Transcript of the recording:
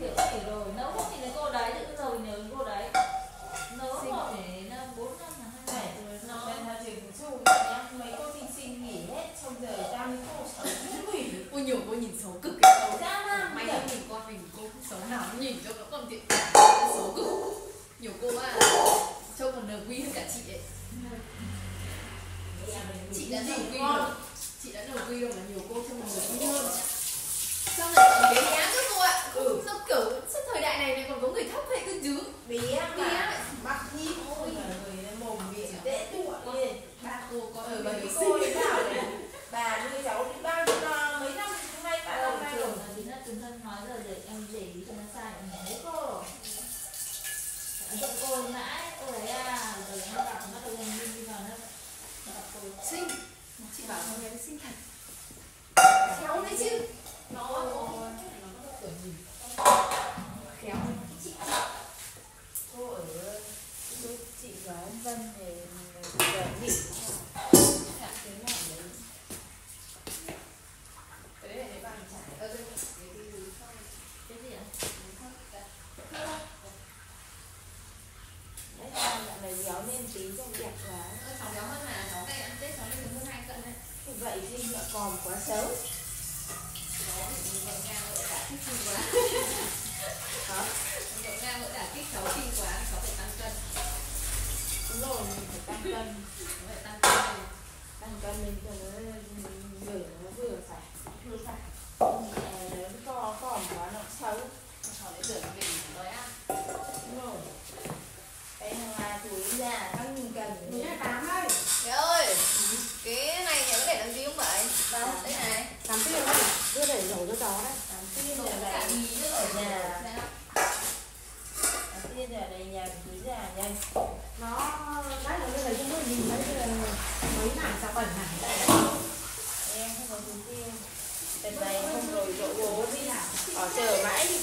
hiểu thì rồi nấu không thì cô đấy tự rồi nhớ cô đấy. Nấu họ để năm bốn năm là hai ngày rồi nó bên chuyện chung nhá mấy cô sinh sinh nghỉ hết xong giờ mới cô quỷ ôi nhiều cô nhìn xấu cực cái xấu ra mày không nhìn con mình cô cũng xấu nào cũng nhìn cho nó còn tiện xấu cực. Nhiều cô à. Trông còn nở quy hơn cả chị ấy. Chị đã nở quy rồi. Chị đã nở quy rồi mà nhiều cô trông còn nở quy hơn sao lại còn bé nhá chứ cô ạ Ừ. sao kiểu sao thời đại này lại còn có người thấp hay cứ chứ bé bé mà lại mặc hiếp ôi là người mồm miệng tệ tụa lên ba bảy cái cô ấy bảo này bà nuôi cháu đi bao nhiêu năm mấy năm hai ba năm Ờ, nay rồi là chính là chúng thân nói rồi để em để ý cho nó sai em nhớ cô Giận cô mãi cô đấy à rồi nó bảo nó tự nhiên đi vào nó nó gặp cô xinh chị bảo con bé xinh thật khéo đấy chứ nó khéo chị cô ở chị và anh Vân thì giờ nghỉ Dạ, thế nào đấy cái đấy là cái bàn trải ở đây cái cái thứ sau cái gì ạ đấy ta dạo này béo lên tí cho đẹp quá Ơ, cháu béo hơn mà cháu này ăn tết cháu lên được hơn 2 cân đấy vậy thì lại còn quá xấu Đó, thì vợ nga vợ đã thích kinh quá hả vợ nga vợ đã thích cháu kinh quá cháu phải tăng cân. Đúng rồi mình phải tăng cân tăng cân lên cho nó người nó vừa phải vừa phải Ờ, lớn to còn quá nó xấu cháu lại rửa về rồi ăn đúng rồi cái thằng là tuổi già nó nhìn cần Đúng nữa. là tám đây Mẹ ơi Cái này nhà có để làm gì không vậy? Đâu? Đây này tám tiêu đấy đưa chó đấy Tháng tiên có cả này ở nhà. Nào. tháng tiên giờ này nhà tuổi già nhanh. Nó đấy nó đưa lấy cho mình nhìn thấy là mấy mảng xà bẩn hẳn em không có túi tiêu đợt này không rồi rộ bố đi. Ở chờ mãi